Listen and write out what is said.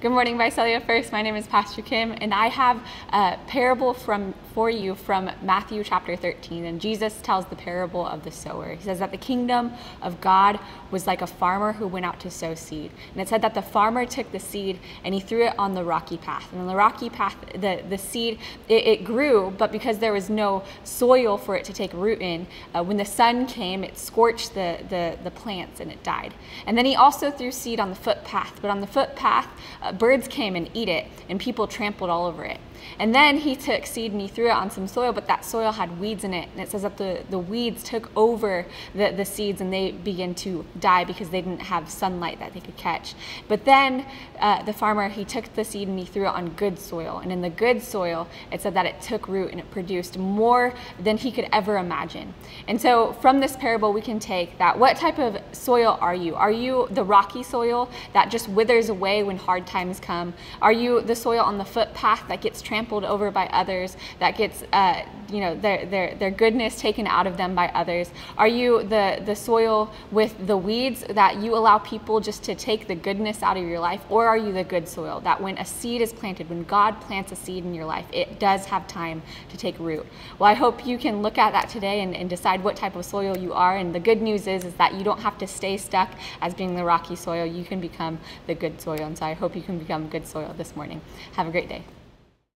Good morning, Visalia First. My name is Pastor Kim, and I have a parable from for you from Matthew chapter 13. And Jesus tells the parable of the sower. He says that the kingdom of God was like a farmer who went out to sow seed. And it said that the farmer took the seed and he threw it on the rocky path. And on the rocky path, the, the seed, it, it grew, but because there was no soil for it to take root in, uh, when the sun came, it scorched the, the, the plants and it died. And then he also threw seed on the footpath. But on the footpath, uh, birds came and eat it, and people trampled all over it. And then he took seed and he threw it on some soil, but that soil had weeds in it. And it says that the, the weeds took over the, the seeds and they began to die because they didn't have sunlight that they could catch. But then uh, the farmer, he took the seed and he threw it on good soil. And in the good soil, it said that it took root and it produced more than he could ever imagine. And so from this parable, we can take that what type of soil are you? Are you the rocky soil that just withers away when hard times come? Are you the soil on the footpath that gets trampled over by others, that gets, uh, you know, their, their, their goodness taken out of them by others? Are you the, the soil with the weeds that you allow people just to take the goodness out of your life? Or are you the good soil that when a seed is planted, when God plants a seed in your life, it does have time to take root? Well, I hope you can look at that today and, and decide what type of soil you are. And the good news is, is that you don't have to stay stuck as being the rocky soil. You can become the good soil. And so I hope you can become good soil this morning. Have a great day.